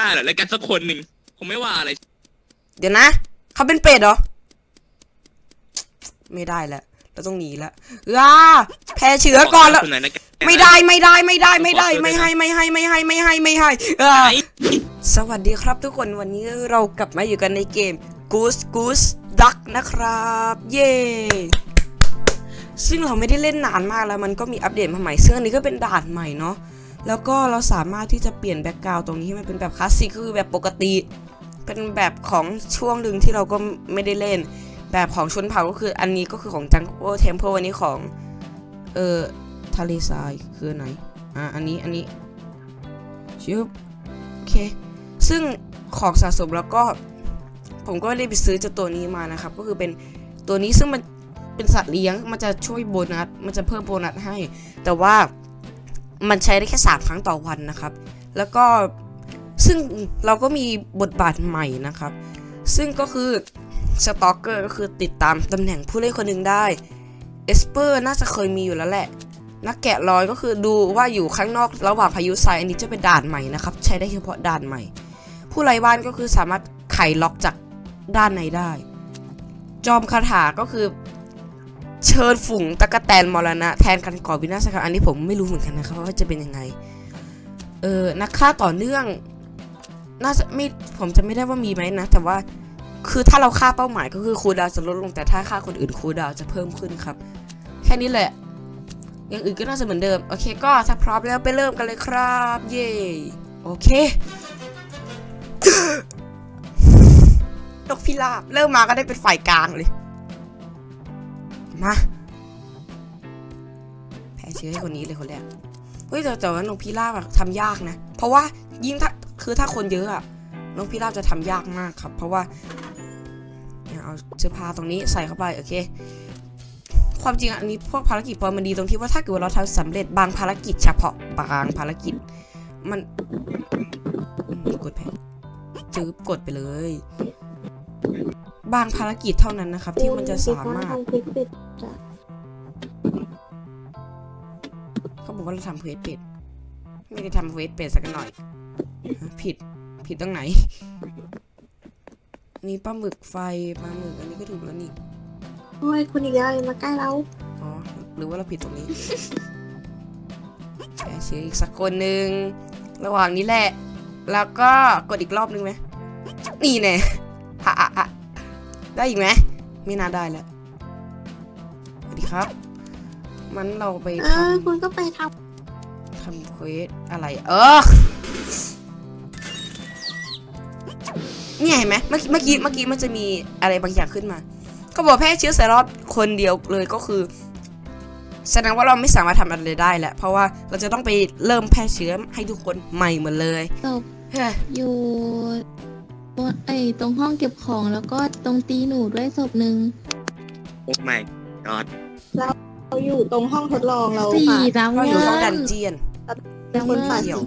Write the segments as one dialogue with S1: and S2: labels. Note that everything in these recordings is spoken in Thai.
S1: ฆ่าเหรอแล้วกันสักคนหนึ่งผมไม่ว่าอะไร
S2: เดี๋ยวนะ เขาเป็นเป็ดเหรอ ไม่ได้แล้วเราต้องหนีแล้วอ้าแพ้เชื้อก่อนแล้ว
S1: คุณหน่อยนะแก
S2: ไม่ได้ไม่ได้ไม่ได้ไม่ได้ไม่ให้ไม่ให้ไม่ให้ไม่ให้ไม่ให้อ่า
S1: ไหน
S2: สวัสดีครับทุกคนวันนี้เรากลับมาอยู่กันในเกม Goose Goose Duck นะครับ เย้ซึ่งเราไม่ได้เล่นนานมากแล้วมันก็มีอัปเดตมาใหม่ซึ่งอันนี้ก็เป็นด่านใหม่เนาะ แล้วก็เราสามารถที่จะเปลี่ยน background ตรงนี้ให้มันเป็นแบบคลาสสิกคือแบบปกติ เป็นแบบของช่วงหนึ่งที่เราก็ไม่ได้เล่น แบบของชนเผ่าก็คืออันนี้ก็คือของ Jungle Temple อันนี้ของ เอ่อทะเลทรายคือไหนอะอันนี้อันนี้ ship โอเค ซึ่งของสะสมแล้วก็ ผมก็ได้ไปซื้อตัวนี้มานะครับ ก็คือเป็นตัวนี้ซึ่งมันเป็นสัตว์เลี้ยงมันจะช่วยโบนัส มันจะเพิ่มโบนัสให้ แต่ว่า มันใช้ได้แค่สามครั้งต่อวันนะครับ แล้วก็ซึ่งเราก็มีบทบาทใหม่นะครับ ซึ่งก็คือ Stalker ก็คือติดตามตำแหน่งผู้เล่นคนหนึ่งได้ Esper น่าจะเคยมีอยู่แล้วแหละ นักแกะรอยก็คือดูว่าอยู่ข้างนอกระหว่างพายุทรายอันนี้จะเป็นด่านใหม่นะครับ ใช้ได้เฉพาะด่านใหม่ ผู้ไร้บ้านก็คือสามารถไขล็อกจากด้านในได้ จอมคาถาก็คือ เชิญฝูงตะกะแตนมรณะแทนกันก่อวินาศกรรมอันนี้ผมไม่รู้เหมือนกันนะครับว่าจะเป็นยังไง เออนักฆ่าต่อเนื่อง น่าจะไม่ผมจะไม่ได้ว่ามีไหมนะ แต่ว่าคือถ้าเราฆ่าเป้าหมายก็คือคูดาวจะลดลงแต่ถ้าฆ่าคนอื่นคูดาวจะเพิ่มขึ้นครับ แค่นี้แหละ อย่างอื่นก็น่าจะเหมือนเดิม โอเคก็ถ้าพร้อมแล้วไปเริ่มกันเลยครับ เย่โอเคนกพิราบเริ่มมาก็ได้เป็นฝ่ายกลางเลย มาแพ้เชื้อให้คนนี้เลยคนแรกเฮ้ยแต่แต่ว่านกพิราบอะทำยากนะ เพราะว่ายิ่งถ้าคือถ้าคนเยอะอะนกพิราบจะทำยากมากครับ เพราะว่าเอาเสื้อผ้าตรงนี้ใส่เข้าไปโอเค ความจริงอันนี้พวกภารกิจปอมันดีตรงที่ว่าถ้าเกิดว่าเราทำสำเร็จบางภารกิจเฉพาะบางภารกิจ มันกดแพ้จืบกดไปเลย บางภารกิจเท่านั้นนะครับ ที่มันจะสามารถ
S3: ทำคลิปปิดอะ
S2: เขาบอกว่าเราทำเควสเป็ดไม่ได้ทำเควสเป็ดสักหน่อยฮะผิดผิดตรงไหน นี่ปลาหมึกไฟปลาหมึกอันนี้ก็ถูกแล้วนี่
S3: โอ้ยคุณอีกแล้วอย่ามาใกล้เรา
S2: อ๋อหรือว่าเราผิดตรงนี้แชร์ชื่ออีกสักคนหนึ่งระหว่างนี้แหละ แล้วก็กดอีกรอบนึงไหมนี่แน่ฮะอะอะ ได้อีกไหมไม่น่าได้แล้วสวัสดีครับ มันเราไป
S3: เอ
S2: ท
S3: อคุณก็ไปทำ
S2: ทำเควสอะไร เออเนี่ยเห็นไหมเมื่อกี้เมื่อกี้เมื่อกี้มันจะมีอะไรบางอย่างขึ้นมา ก็บอกแพร่เชื้อสายรอดคนเดียวเลยก็คือ แสดงว่าเราไม่สามารถทำอะไรได้แหละ เพราะว่าเราจะต้องไปเริ่มแพร่เชื้อให้ทุกคนใหม่หมดเลย
S4: ศพ
S2: เฮ้ย
S4: อยู่ บนไอ้ตรงห้องเก็บของแล้วก็ตรงตีหนูด้วยศพหนึ่ง
S1: โอ้ไม่กอดำ
S3: เราอยู่ตรงห้องทดลองเรา
S4: สี
S3: ค่ะ
S4: น้ำ
S2: เรา
S4: เงิ
S2: อยู่ห้องดั
S4: น
S2: นเจียน
S3: เป็นคนฝ่าย
S2: เขียว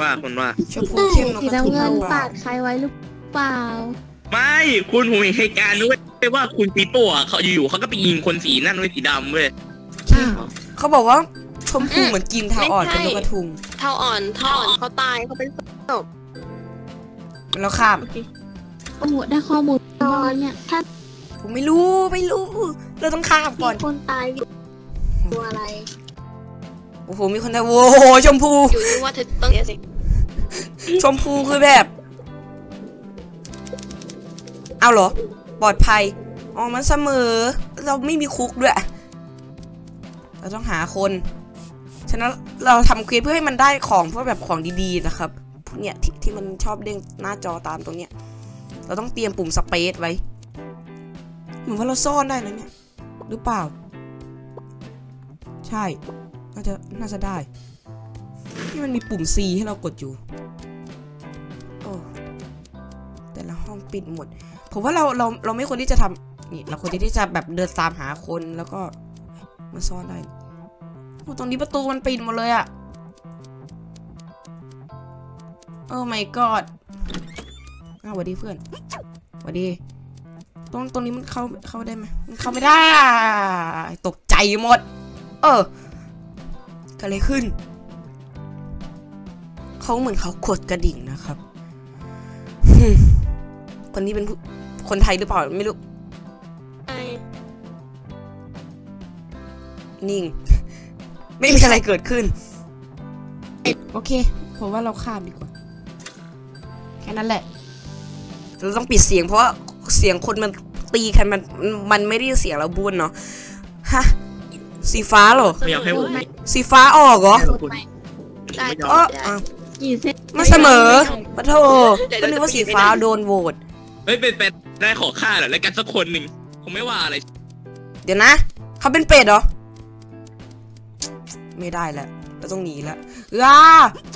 S1: ว่าคุณว่า
S2: ชมพูเข้มนก
S4: สี
S2: กระทุง
S4: น้ำเงิน
S2: เป
S4: ปา
S2: ล่า
S4: ดใครไว้หรือเปล่า
S1: ไม่คุณผมเห็นเหตุการณ์ด้วยว่าคุณปีโป้อะเขาอยู่ๆเขาก็ไปยิงคนสีนั่นด้วยสีดำเว้ย
S4: อ้าว
S2: เขาบอกว่าชมพูเหมือนกินเทาอ่อน
S5: ไม่
S2: เป็น
S5: ใช่
S2: นกกระทุง
S5: เท่าอ่อนเท่าอ่อนเขาตายเขาเป็นศพ
S2: แล้วข้าม
S4: โอ้โหได้ข้อมูลบ้างแล้วเนี่ย
S3: ถ้า
S2: ผมไม่รู้ไม่รู้ เราต้องข้ามก่อน
S3: มีคนตายอยู่ตัวอะไร
S2: โอ้โหมีคนไทยโอ้โหชมพู
S5: อยู่ที่ว่าเธอต้องเสียสิ
S2: ชมพูคือแบบเอาเหรอ ปลอดภัยอ๋อมันเสมอ เราไม่มีคุกด้วย เราต้องหาคน ฉะนั้นเราทำคลิปเพื่อให้มันได้ของเพื่อแบบของดีๆนะครับ เนี่ยที่ที่มันชอบเด้งหน้าจอตามตรงเนี้ย เราต้องเตรียมปุ่มสเปซไว้ เหมือนว่าเราซ่อนได้นะเนี่ย หรือเปล่า ใช่ น่าจะ น่าจะได้ ที่มันมีปุ่ม C ให้เรากดอยู่ โอ้ แต่ละห้องปิดหมด ผมว่าเรา เรา เราไม่ควรที่จะทำนี่เราควรที่จะแบบเดินตามหาคนแล้วก็มาซ่อนได้โอ้ตรงนี้ประตูมันปิดหมดเลยอะ อ้ my god อ้าวสวัสดีเพื่อนสวัสดี ตรงตรงนี้มันเข้าเข้าได้ไหมมันเข้าไม่ได้ ตกใจหมด เออเกิดอะไรขึ้น เขาเหมือนเขากดกระดิ่งนะครับ คนนี้เป็นคนไทยหรือเปล่าไม่รู้ นิ่ง ไม่มีอะไรเกิดขึ้น โอเค ผมว่าเราข้ามดีกว่า ค่นั้นแหละ เราต้องปิดเสียงเพราะว่าเสียงคนมันตีกันมันมันไม่ได้ยินเสียงเราบุญเนาะฮะสีฟ้าเหรอ
S1: ไม่อยากให้โหวต
S2: สีฟ้าออกเหรอ
S1: ให้คุณ
S5: ได้
S1: ไม่ยอ
S2: อ๋อ
S1: ม
S2: อะ
S4: กี่เส้น
S2: มาเสมอปะโทก็นึกว่าสีฟ้าโดนโหวต
S1: เฮ้ยเป็นเป็นได้ขอค่าเหรอแล้วกันสักคนหนึ่งผมไม่ว่าอะไร
S2: เดี๋ยวนะเขาเป็นเป็ดเหรอ ไม่ได้แล้วเราต้องหนีแล้วอ้า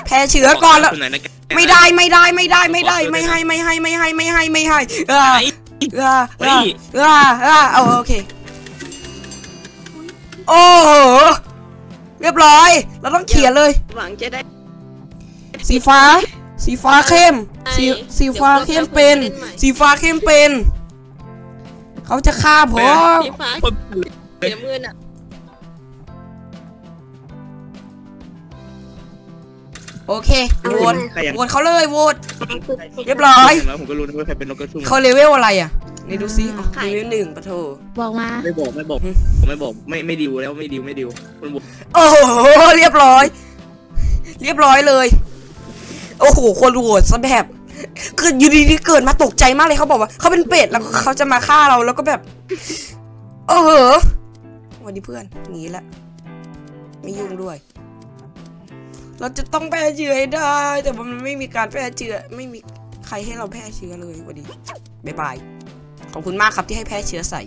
S2: แพ้เชื้อก่อนแล้ว
S1: คน ไหนนะกัน
S2: ไม่ได้ไม่ได้ไม่ได้ไม่ได้ไม่ให้ไม่ให้ไม่ให้ไม่ให้ไม่ให้เออ
S1: ไหน
S2: เออเอ
S1: เฮ้
S2: อยเออเออเอาโอเคโอ้โหเรียบร้อย เราต้องเขียนเลย
S5: หวังจะได้
S2: สีฟ้า สีฟ้าเข้ม สีสีฟ้าเข้มเป็น สีฟ้าเข้มเป็น เขาจะฆ่าผม
S5: สีฟ้า
S1: คน
S5: สีน้ำเงินอะ
S2: โอเคโหวต
S1: ใครยัง
S2: โหวตเขาเลยโหวต
S3: ฝึกฝึก
S2: เรียบร้อย
S1: แล้วผมก็รู้นะว่าใครเป็นนกกระชุ่ม
S2: เขาเลเวลอะไรอะไหนดูซิอ๋อเลเวลหนึ่งปัดโธ่
S4: บอกมา
S1: ไม่บอกไม่บอก
S2: อืม
S1: ผมไม่บอกไม่ไม่ดิวแล้วไม่ดิวไม่ดิวคุณบอก
S2: โอ้โหเรียบร้อย เรียบร้อยเลย โอ้โหคนโหวตซะแบบคืออยู่ดีๆเกิดมาตกใจมากเลยเขาบอกว่าเขาเป็นเป็ดแล้วก็เขาจะมาฆ่าเราแล้วก็แบบเออวันนี้เพื่อนหนีละไม่ยุ่งด้วย เราจะต้องแพร่เชื้อให้ได้ แต่ว่ามันไม่มีการแพร่เชื้อไม่มีใครให้เราแพร่เชื้อเลยวันนี้บายบายขอบคุณมากครับที่ให้แพร่เชื้อใส่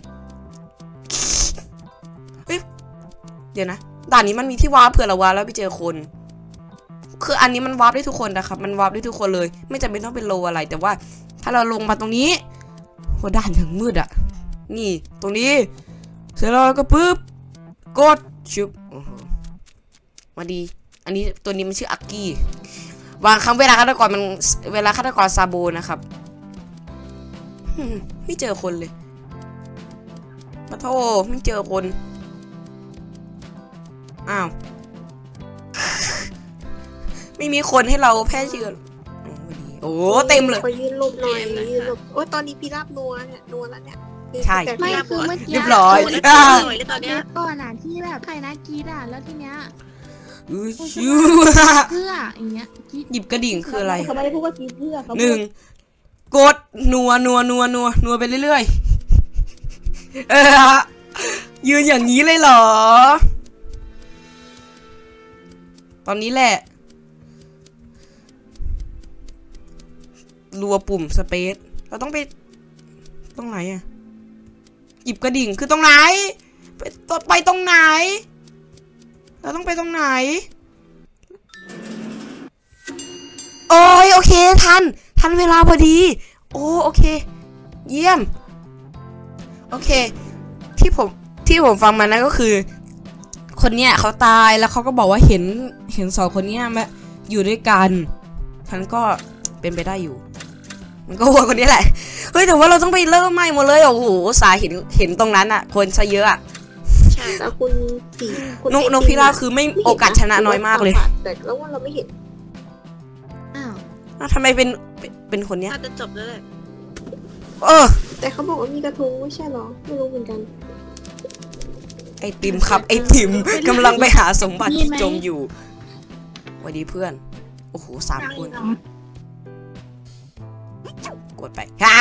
S2: เฮ้ยเดี๋ยวนะด่านนี้มันมีที่ warp เผื่อเรา warp แล้วไปเจอคน คืออันนี้มัน warp ได้ทุกคนนะครับ มัน warp ได้ทุกคนเลย ไม่จำเป็นต้องเป็น role อะไร แต่ว่า ถ้าเราลงมาตรงนี้โหด่านย่างมืดอะนี่ตรงนี้ เสร็จแล้วก็ปึ๊บกดชุบมาดี อันนี้ตัวนี้มันชื่ออักกี้วางคำเวลาฆาตกรมันเวลาฆาตกรซาโบนะครับอืมไม่เจอคนเลยมาโทไม่เจอคน อ้าว ไม่มีคนให้เราแพร่เชื้อโอ้ดีโอ้เต็มเลย
S3: ขอยืนหลบหน่อยยืนหลบโอ้ยตอนนี้พี่รับนัวเนี่ยนัวแล้วเนี่ย
S2: ใช่
S3: แต่
S4: ไม่
S3: พี่รับ
S4: คือเมื่อกี้
S2: เรียบร้อย
S5: โอ้ย
S2: อ่า
S5: สวยเลยตอนเนี้ย
S4: ก่อนอะที่แบบใครนะกรีดอะแล้วทีเนี้ย
S2: อื้อชิว
S4: เพื่ออย่างเงี้ยกรีด
S2: หยิบกระดิ่งคืออะไร
S3: เขาไม่ได้พูดว่ากินเพื่อเขา
S2: หนึ่งกดนัวนัวนัวนัวนัวไปเรื่อยๆเออยืนอย่างนี้เลยเหรอ ตอนนี้แหละรัวปุ่มสเปซเราต้องไปตรงไหนอะหยิบกระดิ่งคือตรงไหน ไปตไปตรงไหน เราต้องไปตรงไหน โอ้ยโอเค ทัน ทันเวลาพอดี โอ้โอเค เยี่ยม โอเค ที่ผมที่ผมฟังมานะก็คือ คนเนี้ยเขาตายแล้วเขาก็บอกว่าเห็นเห็นสองคนเนี้ยมาอยู่ด้วยกันฉันก็เป็นไปได้อยู่ มันก็วคนนี้แหละ เฮ้ยแต่ว่าเราต้องไปเริ่มใหม่หมดเลยโอ้โหสาเห็นเห็นตรงนั้นอะ คนซะเยอะอะ
S3: แล้วคุณสีคุณ
S2: นกนกพิราบคือไม่โอกาสชนะน้อยมากเลย
S3: แต่แล้วว่าเราไม่เห็น
S4: อ้าว
S2: อ้าวทำไมเป็นเป็นเป็นคนเนี้ย
S5: น่าจะจบแล้วแหละ
S2: เออ
S3: แต่เขาบอกว่ามีกระทงไม่ใช่เหรอ ไม่รู้เหมือนกัน
S2: ไอติมครับ ไอติมกำลังไปหาสมบัติที่จมอยู่สวัสดีเพื่อน โอ้โหสามคนกดไปฮ่า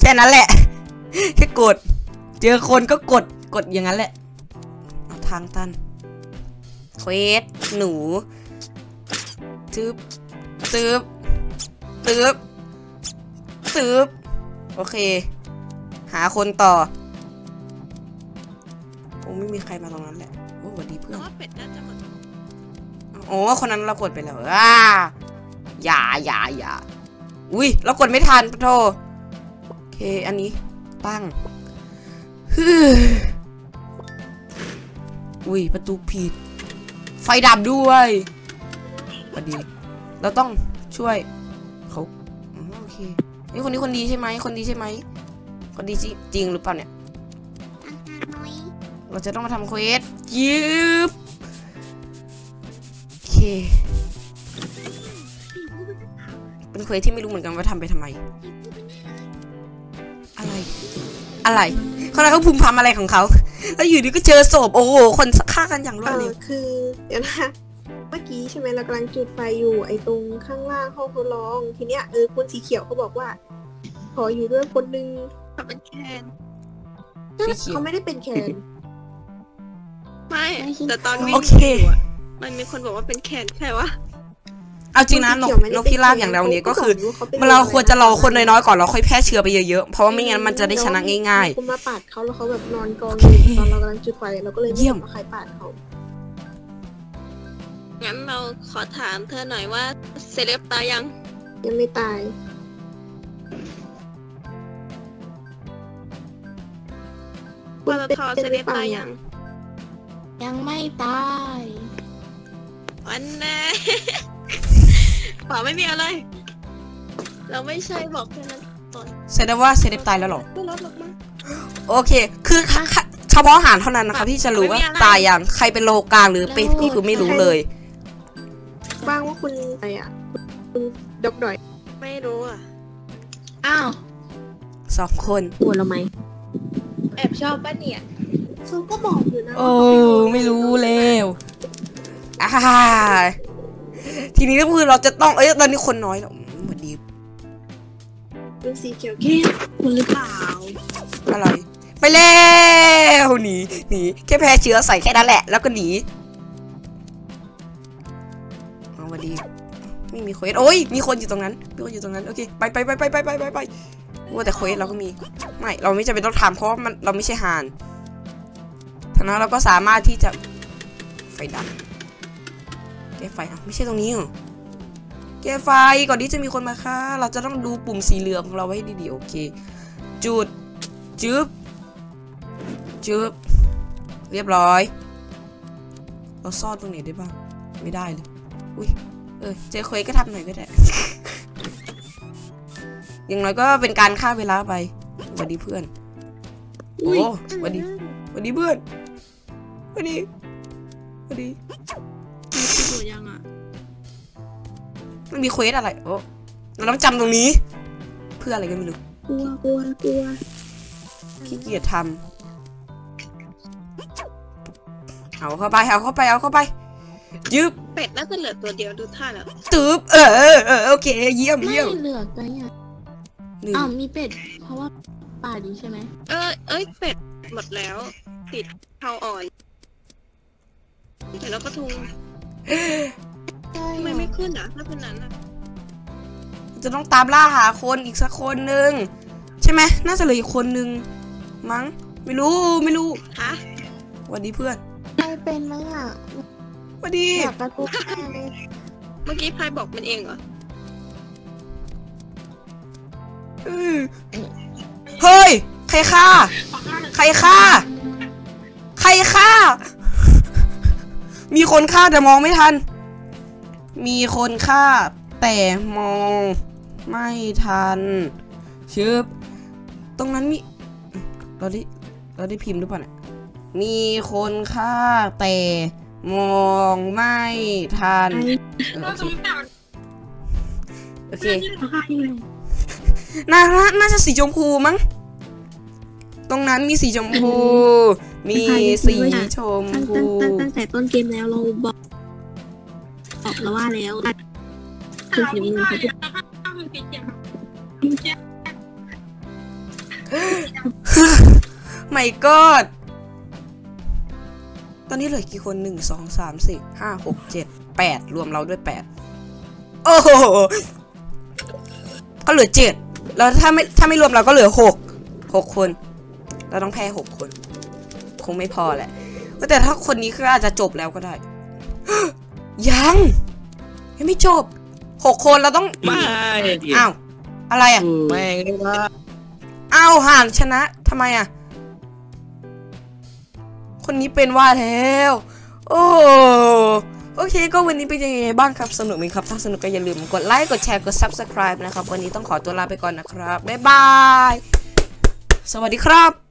S2: แค่นั้นแหละ แค่กด เจอคนก็กด กดอย่างนั้นแหละเอาทางตันเควสหนูตึบตึบตึบตึบโอเค หาคนต่อโอ้ไม่มีใครมาตรงนั้นแหละโอ้สวัสดีเพื่อน
S5: แต่ว่าเป็ดน่าจะหมด
S2: โอ้คนนั้นเรากดไปแล้วอ่าอย่าอย่าอย่าอุ้ยเรากดไม่ทันปะโทโอเค อันนี้ตั้งฮึ่ม อุ้ยประตูผิด ไฟดับด้วยพอดี เราต้องช่วยเขาโอเคนี่คนนี้คนดีใช่ไหมคนดีใช่ไหมคนดีจริจริงหรือเปล่าเนี่ย เราจะต้องมาทำ quest ยืบโอเค เป็น quest ที่ไม่รู้เหมือนกันว่าทำไปทำไม อะไร อะไรเขาอะไรเขาพึมพำอะไรของเขา แล้วอยู่ดีก็เจอศพโอ้โหคนฆ่ากันอย่างร
S3: เอ
S2: วด
S3: อ
S2: เร็ว
S3: คือเดี๋ยวนะเมื่อกี้ใช่ไหมเรากำลังจุดไฟอยู่ไอ้ตรงข้างล่างห้องทดลอง ทีเนี้ยเออคนสีเขียวเขาบอกว่า ขออยู่ด้วยคนนึง
S5: เขาเป็นแคน
S2: สีเขียว
S3: เขาไม่ได้เป็นแคน
S5: ไม่
S4: ไม่ใช่
S5: แต่ตอนวิ่ง
S2: โอเค
S5: อยู่อะมันมีคนบอกว่าเป็นแคนใช่วะ
S2: เอาจริงนะนกนกพิราบอย่างเราเนี้ยก็คือเราควรจะรอคนน้อยๆก่อนแล้วค่อยแพร่เชื้อไปเยอะๆเพราะว่าไม่งั้นมันจะได้ชนะง่าย
S3: คุณมาปาดเขาแล้วเขาแบบนอนกองอยู่ตอนเรากำลังจุดไฟเราก็เลย
S2: เยี่ยม
S3: ว่าใครปาดเขา
S5: งั้นเราขอถามเธอหน่อยว่าเซเลบตายยัง
S3: ยังไม่ตาย
S5: ปตทเซเลบตายยัง
S4: ยังไม่ตาย
S5: วันแน่ ป่าไม่มีอะไร เราไม่ใช่บอกแค่นั้นตอน
S2: ๆเซเดว่าเซเดตายแล้วเหรอ
S5: ไม่ลดหรอกมั้ง
S2: โอเค คือเฉพาะอาหารเท่านั้นนะคะที่จะรู้ว่า
S5: ไม่มีอะไร
S2: ตายยัง ใครเป็นโลกลางหรือเป็นพี่คือไม่รู้เลย
S3: บ้างว่าคุณอะไรอะ คุณดอกดอย
S5: ไม่รู้อะ
S4: อ้าว
S2: สองคน
S3: ปวดเราไหม
S4: แอบชอบป้าเนี่ย
S3: เขาก็บอกอยู่นะ
S2: โอ้ไม่รู้แล้วอ่า ทีนี้ก็คือเราจะต้องเอ้ยตอนนี้คนน้อยแล้วอืมสวัสดี
S3: คุณสีเขียวแค่คุณหรือเปล่า
S2: อะไรไปแล้วหนีหนีแค่แพ้เชื้อใส่แค่นั้นแหละ แล้วก็หนีเอาสวัสดีไม่มีเควสโอ้ยมีคนอยู่ตรงนั้นมีคนอยู่ตรงนั้นโอเคไปไปไปไปไปไปไปไปว่าแต่เควสเราก็มีไม่เราไม่จำเป็นต้องทำเพราะว่ามันเราไม่ใช่ฮานทั้งนั้นเราก็สามารถที่จะไฟดับแก้ไฟอะไม่ใช่ตรงนี้เหรอแก้ไฟก่อนที่จะมีคนมาฆ่า เราจะต้องดูปุ่มสีเหลืองของเราไว้ให้ดีๆโอเค จุดจึ๊บจึ๊บเรียบร้อย เราซ่อนตรงไหนได้บ้าง ไม่ได้เลยอุ้ยเออเจอเควสก็ทำหน่อยก็ได้ อย่างน้อยก็เป็นการฆ่าเวลาไปสวัสดีเพื่อนโอ้สวัสดีสวัสดีเพื่อนสวัสดีสวัสดี
S5: มีที่อยู่ยังอะ
S2: มันมีเควสอะไร โอ้เราต้องจำตรงนี้ เพื่ออะไรก็ไม่รู้
S3: กลัวกลัวกลัว
S2: ขี้เกียจทำเอาเข้าไปเอาเข้าไปเอาเข้าไปยึบ
S5: เป็ดน่าจะเหลือตัวเดียวดูท่าแล้ว
S2: ตึบเออเออเออโอเค เยี่ยม
S4: ไม่
S2: เยี่ยม
S4: เหลือกเลยอะ
S2: หนึ่ง
S4: อ้าวมีเป็ด เพราะว่าป่าดีใช่ไหม
S5: เออเอ้ยเป็ดหมดแล้ว ติดเทาอ่อนแต่แล้วก็ทุง
S4: ใช่
S5: ทำไมไม่ขึ้นอะถ้าเป็นนั้นอะ
S2: จะต้องตามล่าหาคนอีกสักคนหนึ่งใช่ไหมน่าจะเหลืออีกคนหนึ่งมั้ง ไม่รู้ไม่รู้
S5: ฮะ
S2: สวัสดีเพื่อน
S4: ใครเป็นไหมอะ
S2: สวัสดี
S4: อยากกระตุกแน่เลย
S5: เมื่อกี้พายบอกมันเองเหรอ
S2: เออเฮ้ย ใครฆ่า ใครฆ่า ใครฆ่า มีคนฆ่าแต่มองไม่ทัน มีคนฆ่าแต่มองไม่ทันชึบตรงนั้นมีเราได้เราได้พิมพ์หรือเปล่าเนี่ยมีคนฆ่าแต่มองไม่ทันเออโอเคโอเคน่าน่าจะสีชมพูมั้ง ตรงนั้นมีสีชมพู มีสีชม
S3: ตั้ง
S2: พู
S3: ตั้งตั้งตั้งแต่ต้นเกมแล้วเราบอกบอกแล้วว่าแล้วคือสีมือเขาจะ
S2: ไม่กอดตอนนี้เหลือกี่คนหนึ่งสองสามสี่ห้าหกเจ็ดแปดรวมเราด้วยแปดโอ้โหก็เหลือเจ็ดแล้วถ้าไม่ถ้าไม่รวมเราก็เหลือหกหกคน เราต้องแพ้หกคน คงไม่พอแหละแต่ถ้าคนนี้คืออาจจะจบแล้วก็ได้ ยัง ยังไม่จบหกคนเราต้อง
S1: ไม่
S2: อ้าวอะไรอะ
S1: แม่งเลยว่า
S2: อ้าวห่านชนะทำไมอะ คนนี้เป็นว่าแล้วโอ้โหโอเค ก็วันนี้เป็นยังไงบ้างครับ สนุกไหมครับ ถ้าสนุกก็อย่าลืมกดไลค์ กดแชร์ กด subscribe นะครับ วันนี้ต้องขอตัวลาไปก่อนนะครับ บ๊ายบาย สวัสดีครับ